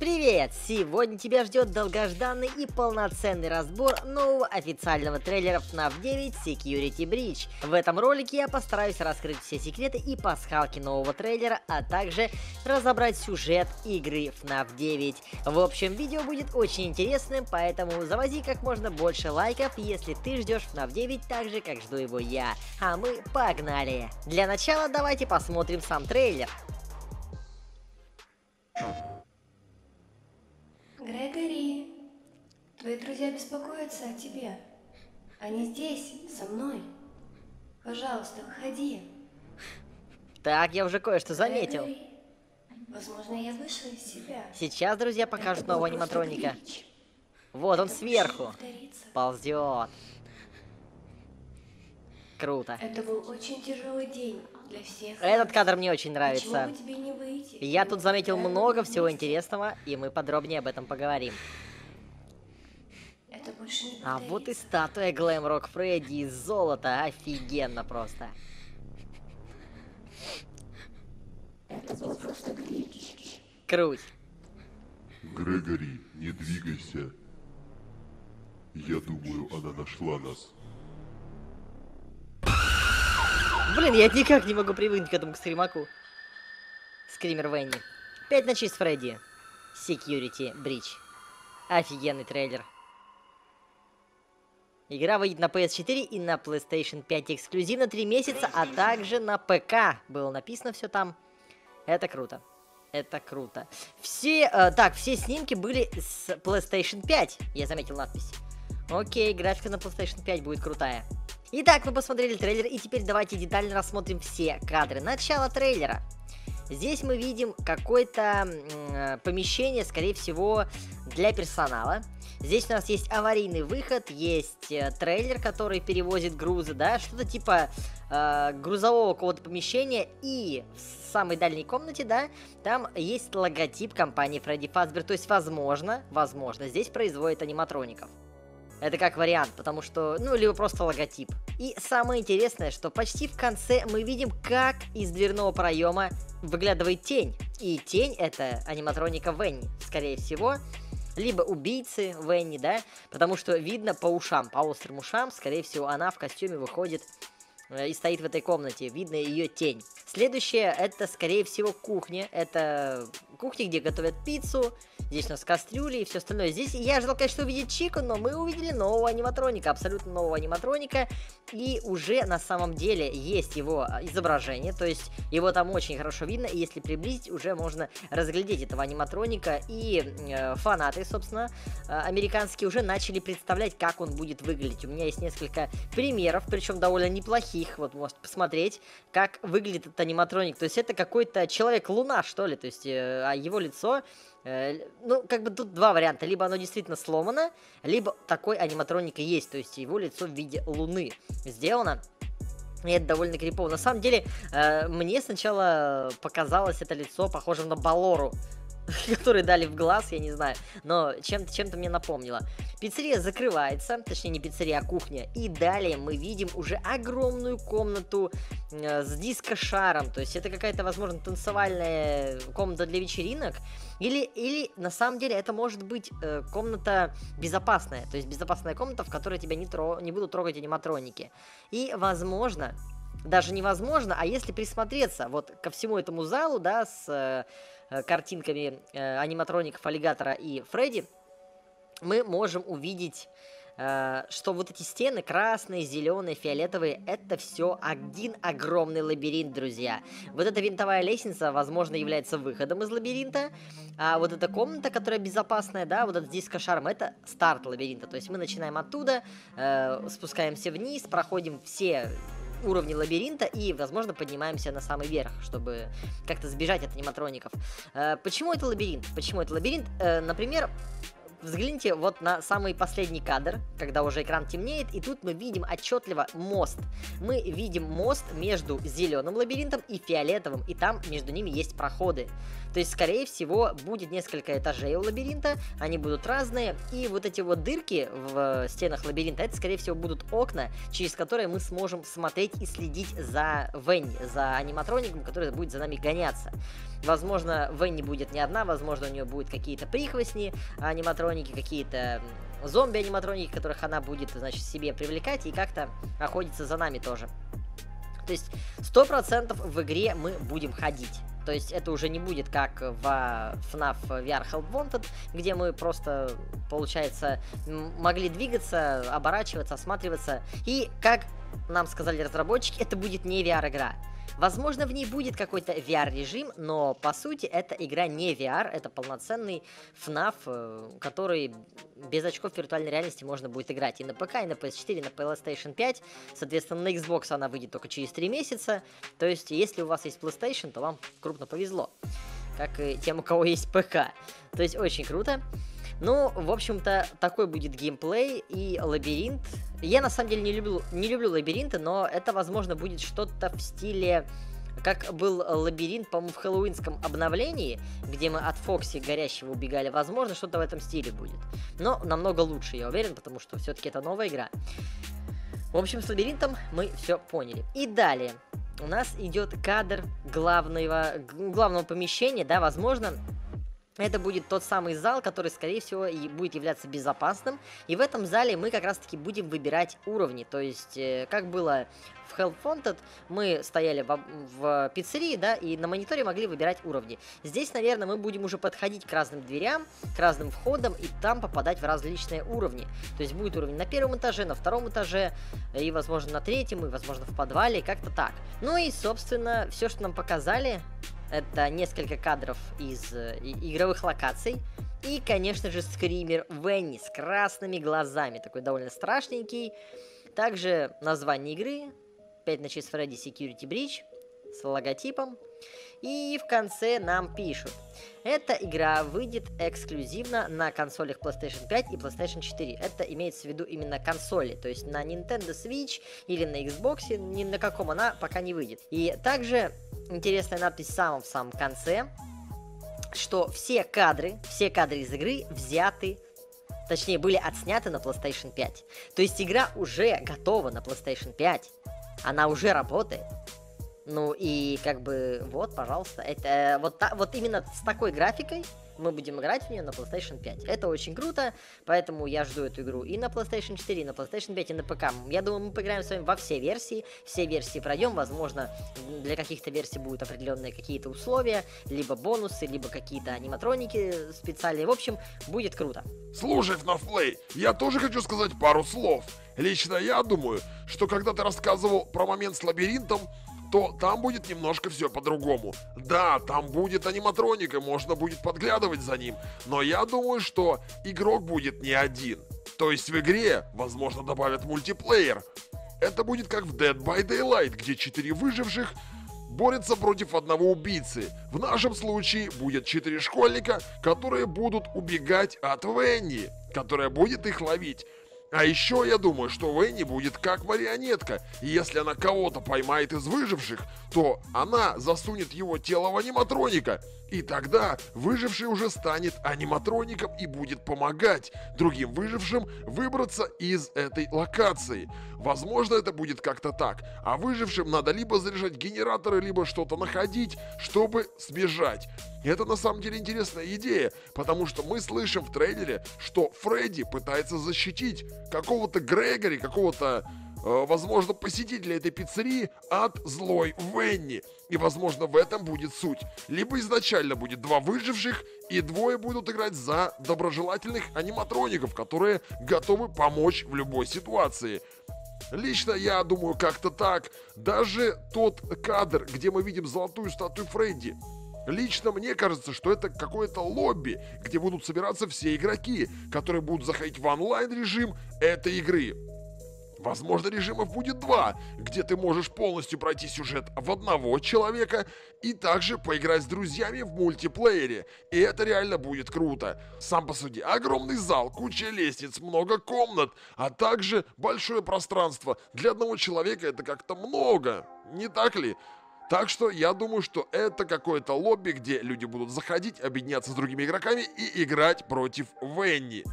Привет! Сегодня тебя ждет долгожданный и полноценный разбор нового официального трейлера FNAF 9 Security Breach. В этом ролике я постараюсь раскрыть все секреты и пасхалки нового трейлера, а также разобрать сюжет игры FNAF 9. В общем, видео будет очень интересным, поэтому завози как можно больше лайков, если ты ждешь FNAF 9 так же, как жду его я. А мы погнали! Для начала давайте посмотрим сам трейлер. Друзья беспокоятся о тебе. Они здесь, со мной. Пожалуйста, выходи. Так, я уже кое-что заметил. Грегори, Возможно, я вышла из себя. Сейчас, друзья, покажут Это нового аниматроника. глич. Вот он Это сверху. не повторится. Ползет. Круто. Это был очень тяжелый день для всех. Этот кадр мне очень нравится. тебе не выйти? Я тут заметил много всего интересного, и мы подробнее об этом поговорим. Это больше не А вот и статуя Глэм Рок Фредди из золота. Офигенно просто. Круть. Грегори, не двигайся. Я думаю, она нашла нас. Блин, я никак не могу привыкнуть к этому к скримаку. Скример Венни. Пять ночей с Фредди. Security Breach. Офигенный трейлер. Игра выйдет на PS4 и на PlayStation 5 эксклюзивно 3 месяца, а также на ПК. Было написано все там. Это круто. Это круто. Все, э, так, все снимки были с PlayStation 5. Я заметил надпись. Окей, графика на PlayStation 5 будет крутая. Итак, мы посмотрели трейлер, и теперь давайте детально рассмотрим все кадры. Начало трейлера. Здесь мы видим какое-то э, помещение, скорее всего, для персонала. Здесь у нас есть аварийный выход, есть э, трейлер, который перевозит грузы, да, что-то типа э, грузового какого-то помещения. И в самой дальней комнате, да, там есть логотип компании Freddy Fazbear. То есть, возможно, возможно, здесь производят аниматроников. Это как вариант, потому что, ну, либо просто логотип. И самое интересное, что почти в конце мы видим, как из дверного проема выглядывает тень. И тень это аниматроника Венни, скорее всего. Либо убийцы Венни, да, потому что видно по ушам, по острым ушам, скорее всего, она в костюме выходит э, и стоит в этой комнате, видно ее тень. Следующее, это, скорее всего, кухня. Это кухня, где готовят пиццу. Здесь у нас кастрюли и все остальное. Здесь я ожидал, конечно, увидеть Чику, но мы увидели нового аниматроника, абсолютно нового аниматроника. И уже на самом деле есть его а, изображение, то есть его там очень хорошо видно. И если приблизить, уже можно разглядеть этого аниматроника. И э, фанаты, собственно, э, американские уже начали представлять, как он будет выглядеть. У меня есть несколько примеров, причем довольно неплохих. Вот можете посмотреть, как выглядит этот аниматроник. То есть это какой-то человек-луна, что ли. То есть э, а его лицо Э, Ну, как бы тут два варианта. Либо оно действительно сломано, либо такой аниматроник и есть. То есть его лицо в виде луны сделано. И это довольно крипово. На самом деле, э, мне сначала показалось это лицо похожим на Балору, который дали в глаз, я не знаю. Но чем-то чем мне напомнило. Пиццерия закрывается, точнее не пиццерия, а кухня. И далее мы видим уже огромную комнату э, с диско-шаром. То есть это какая-то, возможно, танцевальная комната для вечеринок. Или, или на самом деле это может быть э, комната безопасная. То есть безопасная комната, в которой тебя не, тро- не будут трогать аниматроники. И, возможно, даже невозможно, а если присмотреться вот ко всему этому залу, да, с э, картинками э, аниматроников Аллигатора и Фредди, мы можем увидеть, э, что вот эти стены красные, зеленые, фиолетовые, это все один огромный лабиринт, друзья. Вот эта винтовая лестница, возможно, является выходом из лабиринта, а вот эта комната, которая безопасная, да, вот этот диско-шарм, это старт лабиринта. То есть мы начинаем оттуда, э, спускаемся вниз, проходим все уровни лабиринта и, возможно, поднимаемся на самый верх, чтобы как-то сбежать от аниматроников. Э, почему это лабиринт? Почему это лабиринт? Э, например, взгляните вот на самый последний кадр, когда уже экран темнеет, и тут мы видим отчетливо мост. Мы видим мост между зеленым лабиринтом и фиолетовым, и там между ними есть проходы. То есть, скорее всего, будет несколько этажей у лабиринта, они будут разные, и вот эти вот дырки в стенах лабиринта, это, скорее всего, будут окна, через которые мы сможем смотреть и следить за Венни, за аниматроником, который будет за нами гоняться. Возможно, Венни будет не одна, возможно, у нее будут какие-то прихвостни, аниматроники, какие-то зомби-аниматроники, которых она будет, значит, себе привлекать и как-то охотиться за нами тоже. То есть, сто процентов в игре мы будем ходить. То есть это уже не будет как в FNAF VR Help Wanted, где мы просто, получается, могли двигаться, оборачиваться, осматриваться. И, как нам сказали разработчики, это будет не VR-игра. Возможно, в ней будет какой-то VR-режим, но по сути это игра не VR, это полноценный FNAF, э, который без очков виртуальной реальности можно будет играть и на ПК, и на PS4, и на PlayStation 5. Соответственно, на Xbox она выйдет только через 3 месяца. То есть, если у вас есть PlayStation, то вам крупно повезло. Как и тем, у кого есть ПК. То есть, очень круто. Ну, в общем-то, такой будет геймплей и лабиринт. Я на самом деле не люблю, не люблю лабиринты, но это, возможно, будет что-то в стиле как был лабиринт, по-моему, в хэллоуинском обновлении, где мы от Фокси горящего убегали, возможно, что-то в этом стиле будет. Но намного лучше, я уверен, потому что все-таки это новая игра. В общем, с лабиринтом мы все поняли. И далее у нас идет кадр главного, главного помещения, да, возможно, это будет тот самый зал, который, скорее всего, и будет являться безопасным. И в этом зале мы как раз-таки будем выбирать уровни. То есть, э, как было в Help Wanted, мы стояли в, в пиццерии, да, и на мониторе могли выбирать уровни. Здесь, наверное, мы будем уже подходить к разным дверям, к разным входам, и там попадать в различные уровни. То есть, будет уровень на первом этаже, на втором этаже, и, возможно, на третьем, и, возможно, в подвале, как-то так. Ну и, собственно, все, что нам показали, это несколько кадров из э, игровых локаций. И, конечно же, скример Венни с красными глазами. Такой довольно страшненький. Также название игры. 5 ночей с Фредди Security Breach. С логотипом. И в конце нам пишут. Эта игра выйдет эксклюзивно на консолях PlayStation 5 и PlayStation 4. Это имеется в виду именно консоли, то есть на Nintendo Switch или на Xbox, ни на каком она пока не выйдет. И также интересная надпись в самом самом конце, что все кадры, все кадры из игры взяты точнее, были отсняты на PlayStation 5. То есть игра уже готова на PlayStation 5. Она уже работает. Ну и как бы вот, пожалуйста, это вот, та, вот именно с такой графикой мы будем играть в нее на PlayStation 5. Это очень круто, поэтому я жду эту игру и на PlayStation 4, и на PlayStation 5, и на ПК. Я думаю, мы поиграем с вами во все версии, все версии пройдем, возможно, для каких-то версий будут определенные какие-то условия, либо бонусы, либо какие-то аниматроники специальные. В общем, будет круто. Слушай, FNAF я тоже хочу сказать пару слов. Лично я думаю, что когда ты рассказывал про момент с лабиринтом, то там будет немножко все по-другому. Да, там будет аниматроника, можно будет подглядывать за ним, но я думаю, что игрок будет не один. То есть в игре, возможно, добавят мультиплеер. Это будет как в Dead by Daylight, где четыре выживших борются против одного убийцы. В нашем случае будет четыре школьника, которые будут убегать от Венни, которая будет их ловить. А еще я думаю, что Венни будет как марионетка, и если она кого-то поймает из выживших, то она засунет его тело в аниматроника, и тогда выживший уже станет аниматроником и будет помогать другим выжившим выбраться из этой локации. Возможно, это будет как-то так, а выжившим надо либо заряжать генераторы, либо что-то находить, чтобы сбежать. Это на самом деле интересная идея, потому что мы слышим в трейлере, что Фредди пытается защитить какого-то Грегори, какого-то Э, возможно, посетителя этой пиццерии от злой Венни. И, возможно, в этом будет суть. Либо изначально будет два выживших, и двое будут играть за доброжелательных аниматроников, которые готовы помочь в любой ситуации. Лично я думаю как-то так. Даже тот кадр, где мы видим золотую статую Фредди, Лично мне кажется, что это какое-то лобби, где будут собираться все игроки, которые будут заходить в онлайн режим этой игры. Возможно, режимов будет два, где ты можешь полностью пройти сюжет в одного человека и также поиграть с друзьями в мультиплеере. И это реально будет круто. Сам по суде, огромный зал, куча лестниц, много комнат, а также большое пространство. Для одного человека это как-то много, не так ли? Так что я думаю, что это какое-то лобби, где люди будут заходить, объединяться с другими игроками и играть против Венни.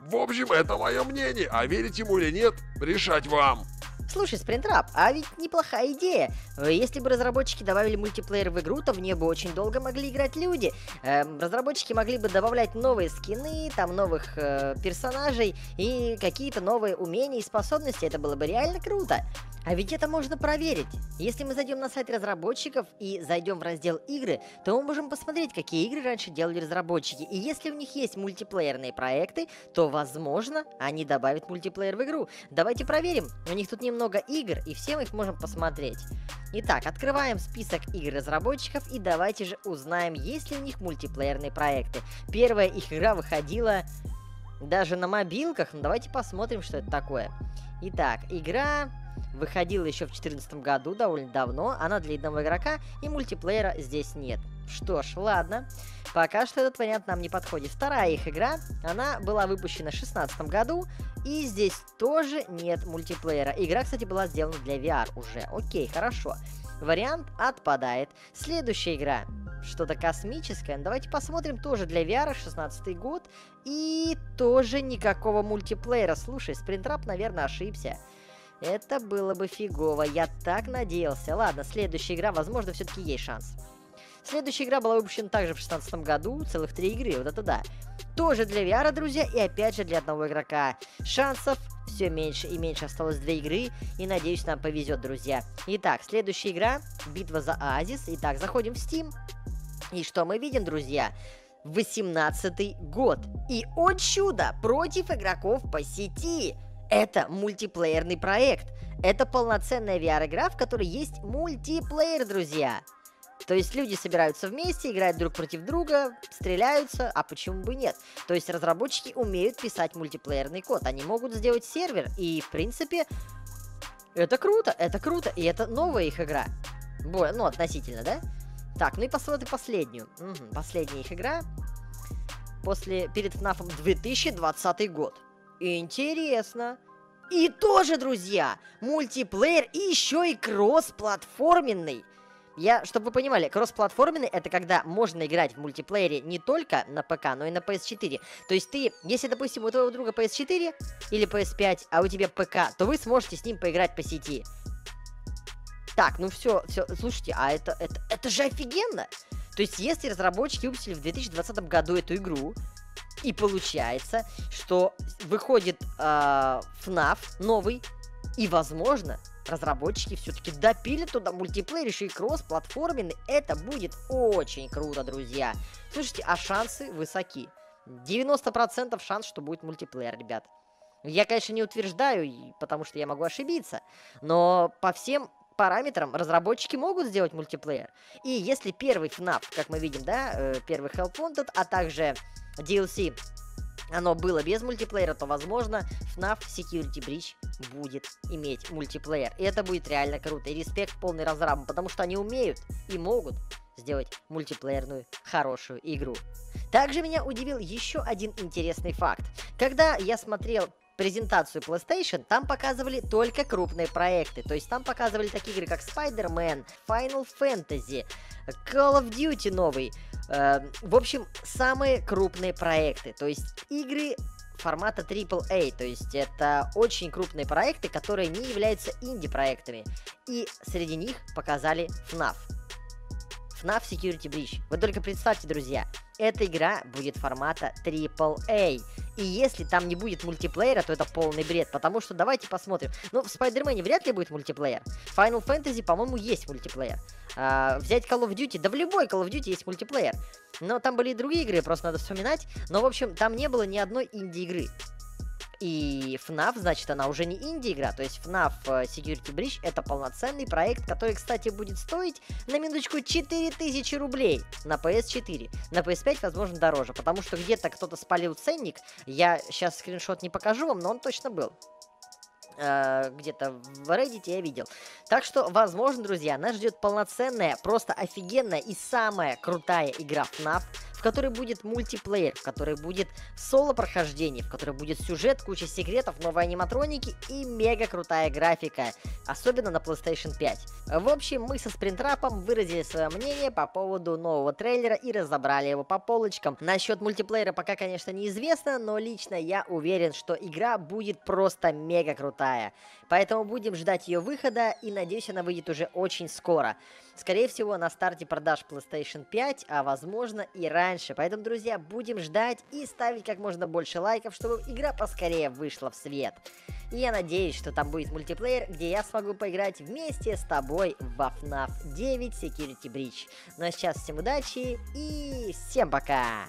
В общем, это мое мнение, а верить ему или нет, решать вам. Слушай, Спринтрап, а ведь неплохая идея. Э, Если бы разработчики добавили мультиплеер в игру, то в нее бы очень долго могли играть люди. Эм, разработчики могли бы добавлять новые скины, там новых э, персонажей и какие-то новые умения и способности. Это было бы реально круто. А ведь это можно проверить. Если мы зайдем на сайт разработчиков и зайдем в раздел игры, то мы можем посмотреть, какие игры раньше делали разработчики. И если у них есть мультиплеерные проекты, то, возможно, они добавят мультиплеер в игру. Давайте проверим. У них тут немного игр, и все мы их можем посмотреть. Итак, открываем список игр разработчиков и давайте же узнаем, есть ли у них мультиплеерные проекты. Первая их игра выходила даже на мобилках, но давайте посмотрим, что это такое. Итак, игра выходила еще в 2014 году, довольно давно, она для одного игрока, и мультиплеера здесь нет. Что ж, ладно. Пока что этот вариант нам не подходит. Вторая их игра, она была выпущена в 2016 году, и здесь тоже нет мультиплеера. Игра, кстати, была сделана для VR уже. Окей, хорошо. Вариант отпадает. Следующая игра. Что-то космическое. Ну, давайте посмотрим. Тоже для VR, 16 год. И тоже никакого мультиплеера. Слушай, Спринтрап, наверное, ошибся. Это было бы фигово. Я так надеялся. Ладно, следующая игра, возможно, все-таки есть шанс. Следующая игра была выпущена также в 2016 году, целых три игры, вот это да. Тоже для VR, друзья, и опять же для одного игрока. Шансов все меньше и меньше, осталось две игры, и надеюсь, нам повезет, друзья. Итак, следующая игра, битва за Оазис. Итак, заходим в Steam. И что мы видим, друзья? 18 год. И, о чудо, против игроков по сети. Это мультиплеерный проект. Это полноценная VR-игра, в которой есть мультиплеер, друзья. То есть люди собираются вместе, играют друг против друга, стреляются, а почему бы нет? То есть разработчики умеют писать мультиплеерный код, они могут сделать сервер, и в принципе это круто, это круто, и это новая их игра. Ну, относительно, да? Так, ну и посмотрим последнюю. Мгм, последняя их игра. После, перед FNAF 2020 год. Интересно. И тоже, друзья, мультиплеер и еще и кроссплатформенный. Я, чтобы вы понимали, кроссплатформенный это когда можно играть в мультиплеере не только на ПК, но и на PS4. То есть ты, если, допустим, у твоего друга PS4 или PS5, а у тебя ПК, то вы сможете с ним поиграть по сети. Так, ну все, все, слушайте, а это, это, это же офигенно! То есть, если разработчики выпустили в 2020 году эту игру, и получается, что выходит э, FNAF новый, и, возможно, разработчики все-таки допили туда мультиплеер, еще и кросс-платформенный. Это будет очень круто, друзья. Слушайте, а шансы высоки. 90% шанс, что будет мультиплеер, ребят. Я, конечно, не утверждаю, потому что я могу ошибиться, но по всем параметрам разработчики могут сделать мультиплеер. И если первый FNAF, как мы видим, да, э, первый Help Wanted, а также DLC, оно было без мультиплеера, то, возможно, FNAF Security Breach будет иметь мультиплеер. И это будет реально круто. И респект полный разрабам, потому что они умеют и могут сделать мультиплеерную хорошую игру. Также меня удивил еще один интересный факт. Когда я смотрел презентацию PlayStation, там показывали только крупные проекты. То есть там показывали такие игры, как Spider-Man, Final Fantasy, Call of Duty новый. Э, в общем, самые крупные проекты. То есть игры формата AAA, то есть это очень крупные проекты, которые не являются инди-проектами. И среди них показали FNAF. FNAF Security Breach. Вы только представьте, друзья, эта игра будет формата AAA. И если там не будет мультиплеера, то это полный бред. Потому что давайте посмотрим. Ну, в Спайдермене вряд ли будет мультиплеер. Final Fantasy, по-моему, есть мультиплеер. А, взять Call of Duty, да в любой Call of Duty есть мультиплеер. Но там были и другие игры, просто надо вспоминать. Но, в общем, там не было ни одной инди-игры. И FNAF, значит, она уже не инди-игра, то есть FNAF э, Security Breach это полноценный проект, который, кстати, будет стоить на минуточку 4000 рублей на PS4. На PS5, возможно, дороже, потому что где-то кто-то спалил ценник, я сейчас скриншот не покажу вам, но он точно был. э, где-то в Reddit я видел. Так что, возможно, друзья, нас ждет полноценная, просто офигенная и самая крутая игра FNAF, в которой будет мультиплеер, в которой будет соло-прохождение, в которой будет сюжет, куча секретов, новые аниматроники и мега крутая графика, особенно на PlayStation 5. В общем, мы со Спринтрапом выразили свое мнение по поводу нового трейлера и разобрали его по полочкам. Насчет мультиплеера пока, конечно, неизвестно, но лично я уверен, что игра будет просто мега крутая. Поэтому будем ждать ее выхода и надеюсь, она выйдет уже очень скоро. Скорее всего, на старте продаж PlayStation 5, а возможно и раньше. Поэтому, друзья, будем ждать и ставить как можно больше лайков, чтобы игра поскорее вышла в свет. И я надеюсь, что там будет мультиплеер, где я смогу поиграть вместе с тобой во FNAF 9 Security Breach. Ну а сейчас всем удачи и всем пока!